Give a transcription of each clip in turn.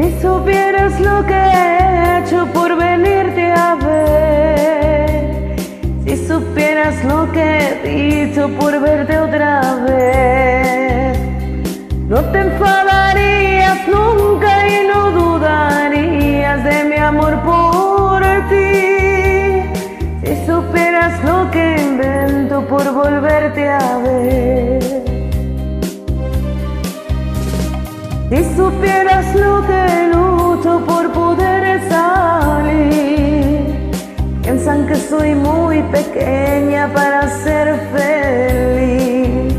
Si supieras lo que he hecho por venirte a ver, si supieras lo que he dicho por verte otra vez, no te enfadarías nunca y no dudarías de mi amor por ti. Si supieras lo que invento por volverte a ver. Si supieras lo que pequeña para ser feliz.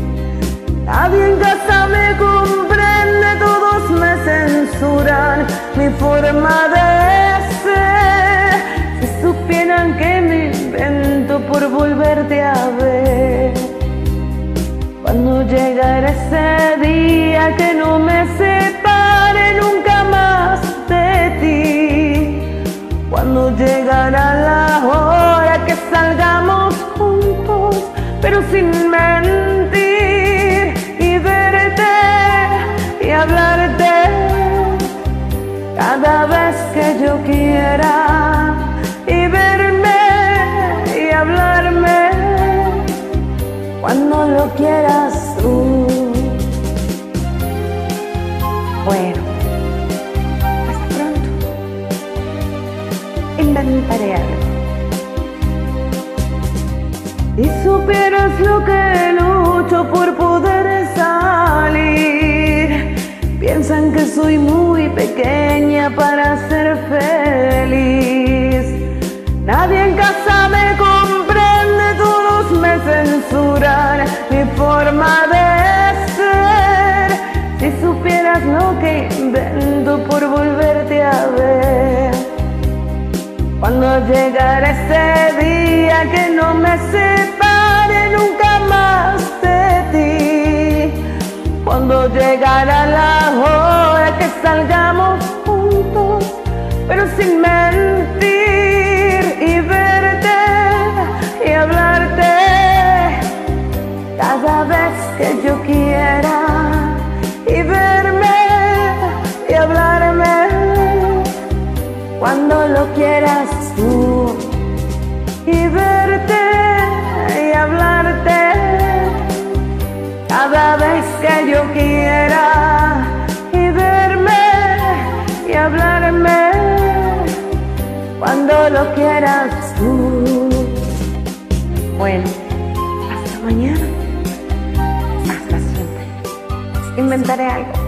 Nadie en casa me comprende, todos me censuran mi forma de ser. Si supieran que me invento por volverte a ver. Cuando llegará ese día que no me separe nunca más de ti. Cuando llegará sin mentir y verte y hablarte cada vez que yo quiera y verme y hablarme cuando lo quieras tú. Bueno, hasta pronto. Inventaré algo. Si supieras lo que lucho por poder salir, piensan que soy muy pequeña para ser feliz. Nadie en casa me comprende, todos me censuran mi forma de ser. Si supieras lo que invento por Cuando llegará ese día que no me separe nunca más de ti. Cuando llegará la hora que salgamos juntos, pero sin mentir y verte y hablarte cada vez que yo quiera y verme y hablarme cuando lo quieras y verme y hablarme cuando lo quieras tú. Bueno, hasta mañana. Hasta siempre. Inventaré algo.